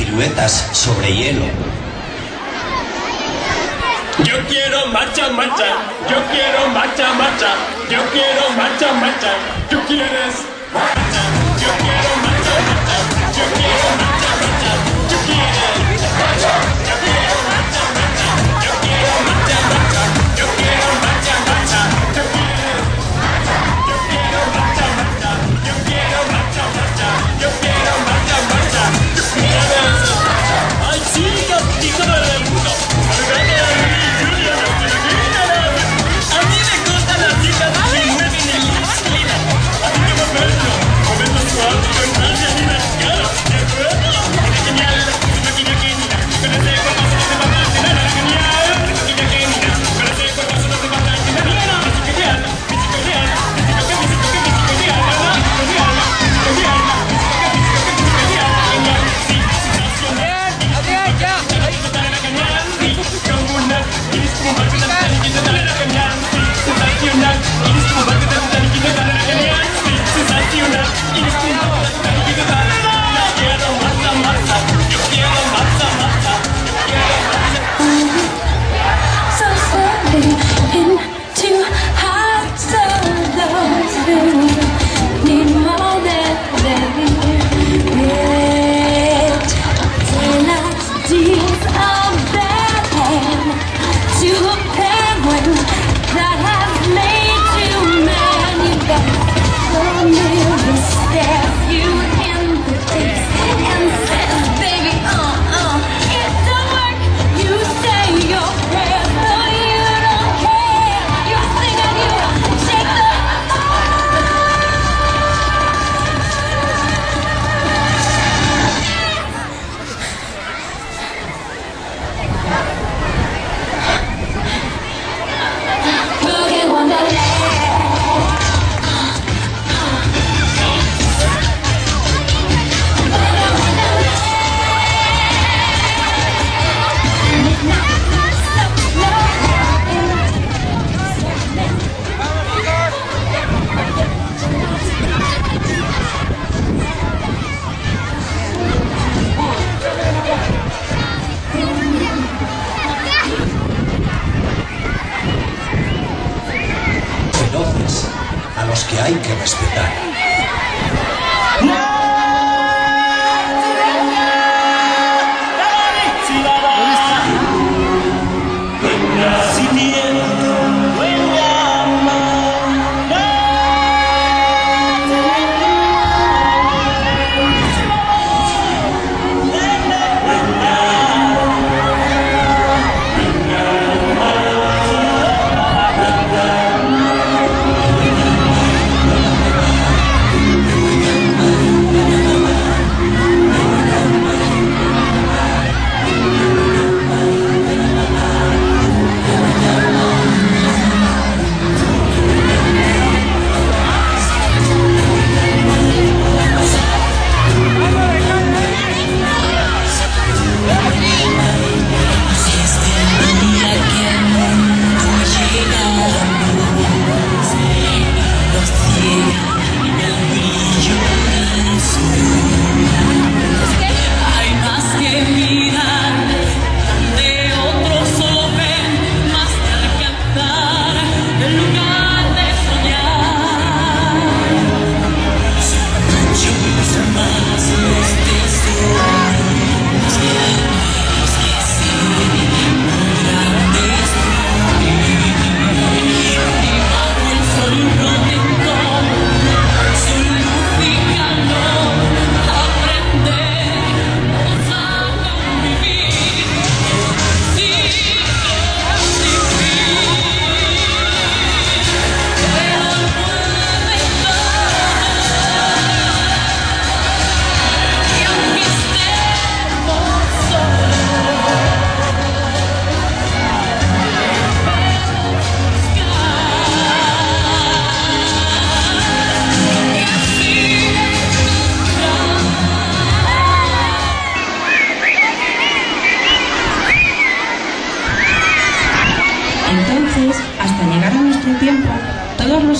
piruetas sobre hielo. Yo quiero macha macha, yo quiero macha macha, yo quiero macha macha, tú quieres macha, yo quiero macha macha, yo quiero macha.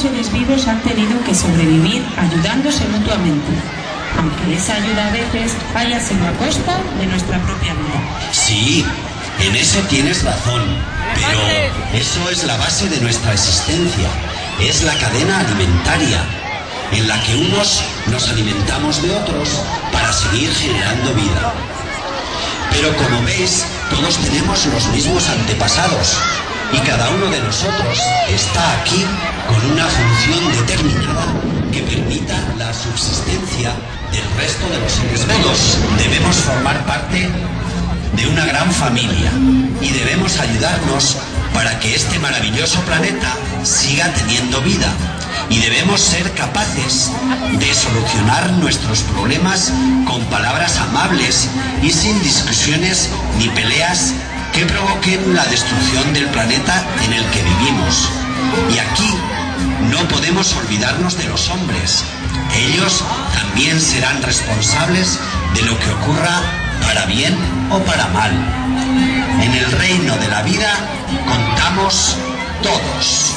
seres vivos han tenido que sobrevivir ayudándose mutuamente, aunque esa ayuda a veces haya sido a costa de nuestra propia vida. Sí, en eso tienes razón, pero eso es la base de nuestra existencia, es la cadena alimentaria, en la que unos nos alimentamos de otros para seguir generando vida. Pero como ves, todos tenemos los mismos antepasados, y cada uno de nosotros está aquí con una función determinada que permita la subsistencia del resto de los seres vivos. Debemos formar parte de una gran familia y debemos ayudarnos para que este maravilloso planeta siga teniendo vida y debemos ser capaces de solucionar nuestros problemas con palabras amables y sin discusiones ni peleas que provoquen la destrucción del planeta en el que vivimos. Y aquí no podemos olvidarnos de los hombres. Ellos también serán responsables de lo que ocurra para bien o para mal. En el reino de la vida contamos todos.